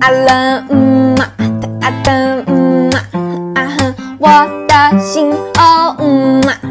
啊冷嗯啊等啊等嗯啊啊哼我的心哦嗯啊